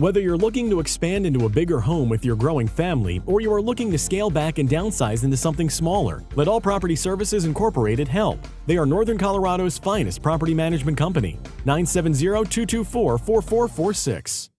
Whether you're looking to expand into a bigger home with your growing family or you are looking to scale back and downsize into something smaller, let All Property Services Incorporated help. They are Northern Colorado's finest property management company. 970 224 4446.